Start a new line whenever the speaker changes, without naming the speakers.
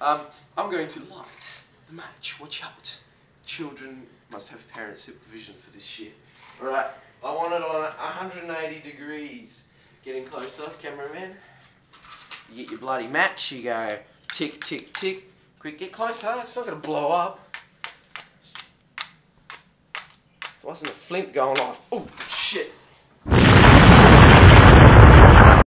Um, I'm going to light the match. Watch out. Children must have parent supervision for this shit. Alright, I want it on 180 degrees. Getting closer, cameraman. You get your bloody match, you go tick, tick, tick. Quick, get closer, it's not gonna blow up. Wasn't a flint going off? Oh.